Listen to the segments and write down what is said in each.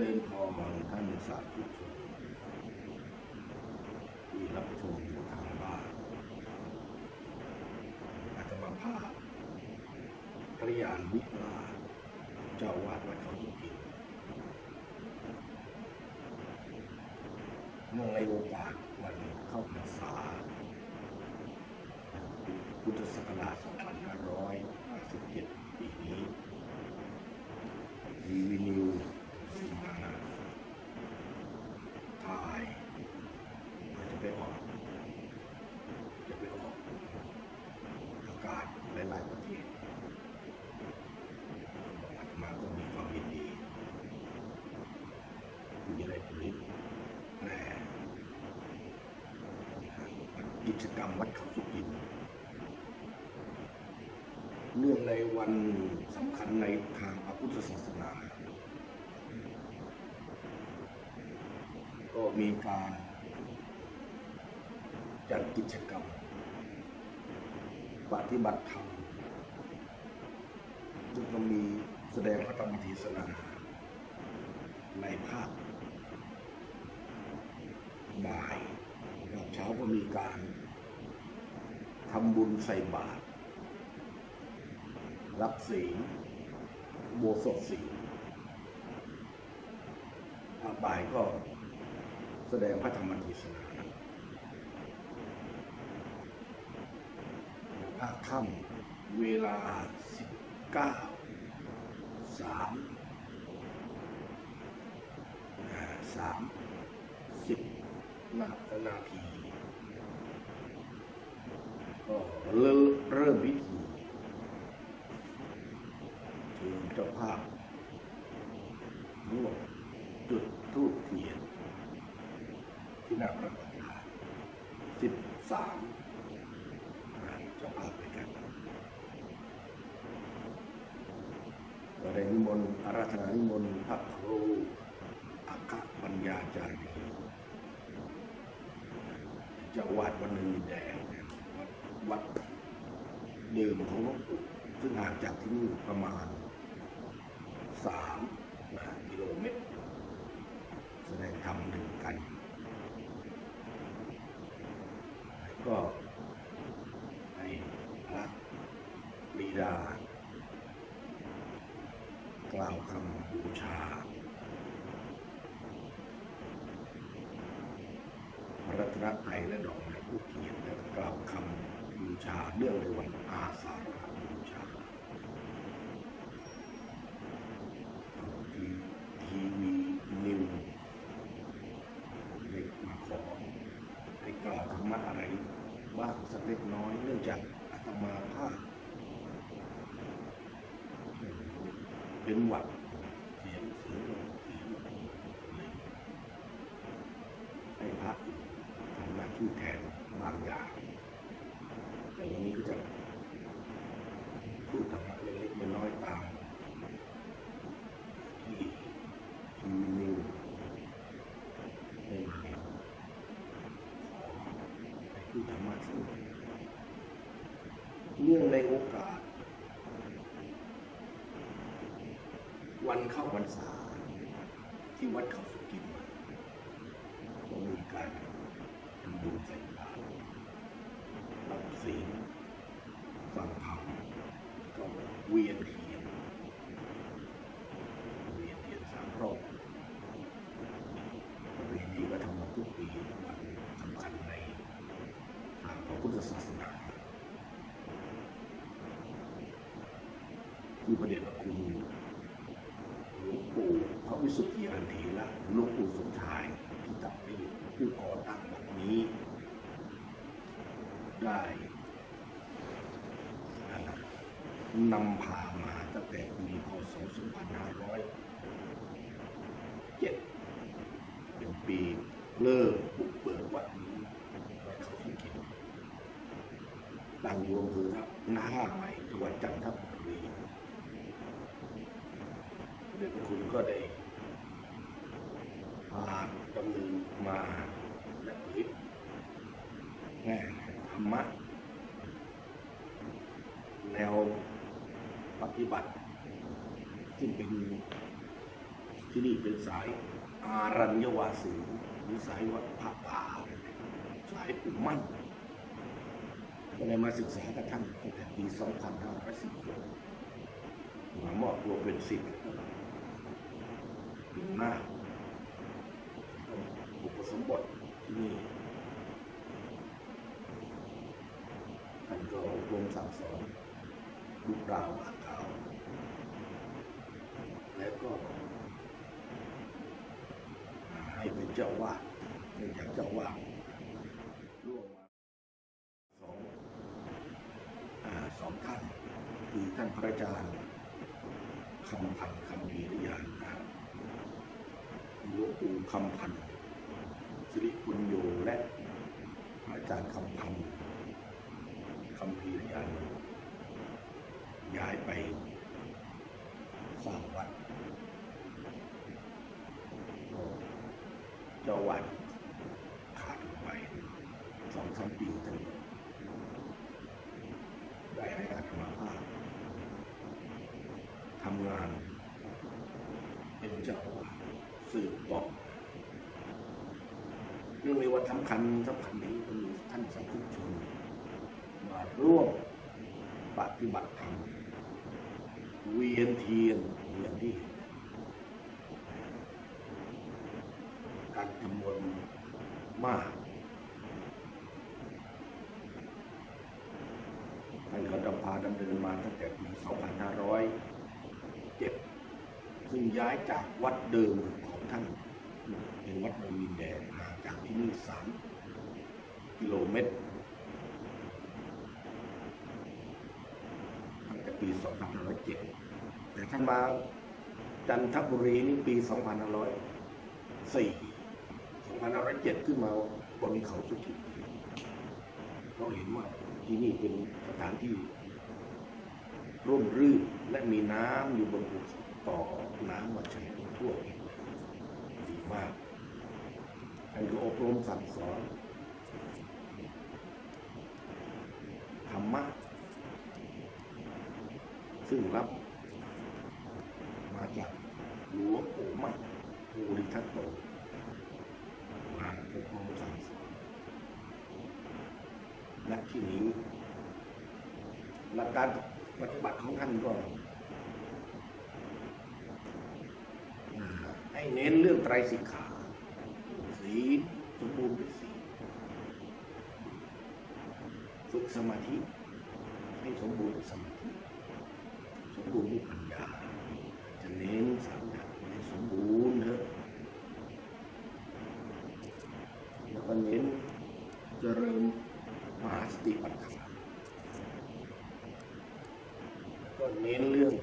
ริญพรท่านสาธุชนที่รับชมอยู่ทางบ้านอาตมาภาพภริยานวิลาเจ้าวาดวัดเขาสุกินเนื่องในโอกาสวันเข้าพรรษาพุทธศักราช2557ปีนี้รีวินิวมาถ่ายอาจจะไปออกจะไปออกอากาศหลายๆประเทศอาตมาก็มีความยินดีที่จะได้ผลิตแต่กิ จกรรมวัดเขาสุกินเนื่องในวันสำคัญในทางพระพุทธศาสนา ก็มีการจัดกิจกรรม ปฏิบัติธรรมซึ่งก็มีแสดงพระธรรมเทศนาในภาคบ่ายรอบเช้าก็มีการ ทำบุญใส่บาตรรับศีโบสถศีลภาบ่ายก็แสดงพระธรรมเทศนาภาคค่ำเวลา 19 3สามสิบนานาที ก็เริ่มเริ่มพิธีเชิญเจ้าภาพร่วมจุดทูปเทียน ที่หน้าพระประธานสิบสามเจ้าภาพด้วยกันก็ได้นิมนต์อาราธนานิมนต์พระครูอัคคปัญญาจารย์เจ้าวาดวันหนึ่งแดง วัดเดิมของหลวงปู่ซึ่งห่างจากที่นี่ประมาณสามกิโลเมตร แสดงธรรมหนึ่งกัน ก็ให้พระบิดากล่าวคำบูชาพระรัตนตรัยและดอกไม้ผู้เกียรติและกล่าวคำ ชาเนื่องในวันอาสาฬหบูชาทีทีวีนิวเล็กมาขอให้กล่าวธรรมะอะไรบ้างสักเล็กน้อยเนื่องจากอาตมาภาพเป็นหวัดเสียงเสียงเสียงให้พระทำหน้าที่แทนบางอย่างแต่วันนี้ก็จะพูดธรรมะเล็กๆน้อยๆตาม ที่ทีวีนิวได้มาขอให้พูดธรรมะสักหน่อยเนื่องในโอกาส วัน เข้าพรรษาที่วัดเขาสุกินก็มีการทำบุญใส่บาตรรับศีลฟังธรรมก็เวียนเทียนเวียนเทียนสามรอบประเพณีก็ทำมาทุกปีวันสำคัญในทางพระพุทธศาสนาที่ประเด็นพระคุณหลวง ปู่พระวิสุทธิอันธีละหลวงปู่สมชายที่ตัดไปอยู่ที่ก่อตั้งแบบนี้ ได้นำพามาตั้งแต่ปีพศ2507เป็นปีเริ่มบุกเบิกวัดนี้วัดเขาสุกินตั้งอยู่อำเภอทับหน้าใหม่จังหวัดจันทบุรีเด็ ก็ได้พาดำเนินมาและผลิตแง่ธรรมะแนวปฏิบัติ ซึ่งเป็นที่นี่เป็นสายอารัญญวาสีหรือสายวัดพระป่าสายปู่มั่นก็เลยมาศึกษากับท่านตั้งแต่ปี 2516มามอบตัวเป็นศิษย์ หน้าอุปสมบทที่นี่ท่านก็อบรมสั่งสอนลูกราวบาขาวแล้วก็ให้เป็นเจ้าวาดเนื่องจากเจ้าวาดร่วงมาสองอาสองท่านคือท่านพระอาจารย์คำพันคำพีริยาน หลวงปู่คำพันธ์สิริปุญโยและอาจารย์คำพันธ์คำพีรยานย้ายไปสร้างวัดเจ้าวัดขาดไปสองสามปีถึงได้ให้อาตมาภาพทำงานเป็นเจ้าอาวา สืบต่อเรื่องในวันสำคัญสำคัญนี้ก็มีท่านสาธุชนมาร่วมปฏิบัติธรรมเวียนเทียนอย่างที่การจำนวนมากท่านก็ดำพาดำเนินมาตั้งแต่ปี 2507 ซึ่งย้ายจากวัดเดิม ท่านเป็นวัดนวินแดงห่าจากที่นี่3กิโลเมตรตั้งแต่ปี 2507 แต่ท่านมาจันทบุรีนี่ปี 2504 2507 ขึ้นมาบนเขาสุกิตเราเห็นว่าที่นี่เป็นสถานที่ร่มรื่นและมีน้ำอยู่บนภูต่อน้ำมาใช้ทั่วไปดีมากท่านก็อบ รมสั่งสอนธรรมะ ซึ่งรับมาจากหลวงปู่มั่นภูริทัตโตมาอบรมสั่งสอนและที่นี้หลักการปฏิบัติของท่านก็ให้เน้นเรื่องไตรสิกขา สมบูรณ์ด้วยศีฝึกสมาธิ ให้สมบูรณ์สมาธิสมบูรณ์ด้วยปัญญาจะเน้นสามอย่างให้สมบูรณ์เถอะแล้วก็เน้นเจริญมหาสติปัฏฐานแล้วก็เน้นเรื่อง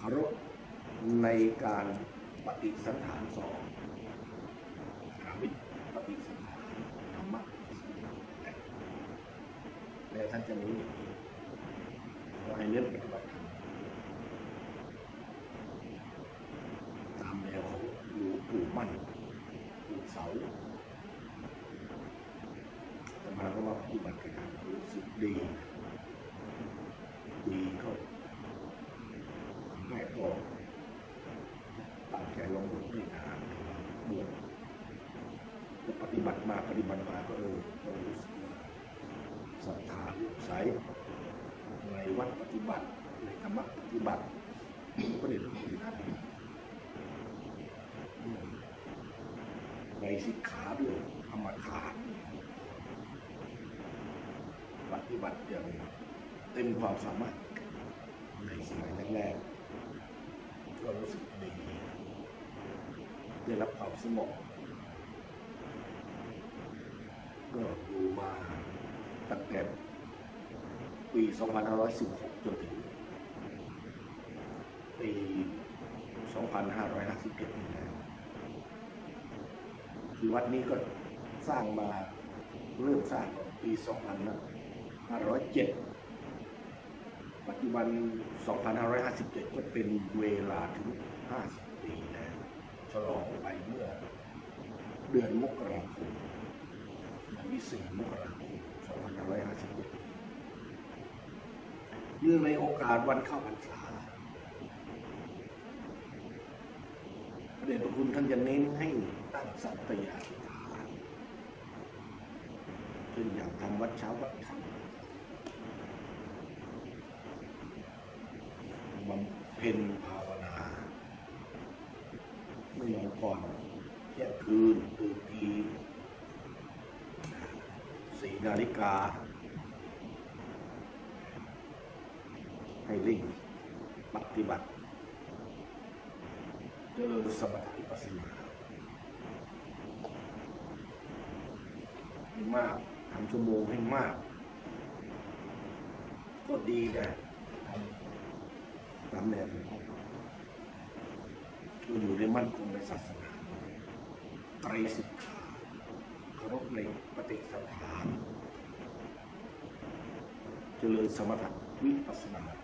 คารพในการ ปฏิสันฐานสองวิปฏิสันฐานธรรมะแล้วท่านจะเน้ว่าให้เน้นปฏิบัติตามแนวของหลวงปู่มั่นปู่เสาแต่มาก็มาปฏิบัติกันรู้สึกดีก็แม่ก็ตั้งใจลงบทด้วยนานบวชแล้วปฏิบัติมาปฏิบัติมาก็เออก็รู้สึกว่าศรัทธาเลื่อมใสในวัดป ฏิบัติในธรรมะปฏิบัติก็ได้รู้สึกท่านในสิกขาด้วยธรรมทานปฏิบัติอย่างเต็มความสามารถในสมัยแรกๆก็รู้สึกดีได้รับความสงบก็อยู่มาตั้งแต่ ปี2516 จนถึงปี 2557นี่แหละคือวัดนี้ก็สร้างมาเริ่มสร้างปี 2507 ปัจจุบัน 2557 ก็เป็นเวลาถึง 50 ปีแล้วฉลองไปเมื่อเดือนมกราคมวันที่4มกราคม2557 เนื่อในโอกาสวันเข้าพรรษาพระเดชพระคุณท่านจะเน้นให้ตั้งสัตยาธิฐานเช่นอย่างทำวัดเช้าวัดค่ำบำเพ็ญภาวนาไม่นอนก่อนแที่คืนตื่นตีสี่นาฬิกา ให้ริ่งปฏิบัติเจริญสมถะวิปัสสนาให้มากทำชั่วโมงให้มาก ก็ดีแต่ทำตามแนวเราอยู่ในมั่นคงในศาสนาไตรสิกขาเคารพในปฏิสถานเจริญสมถะวิปัสสนา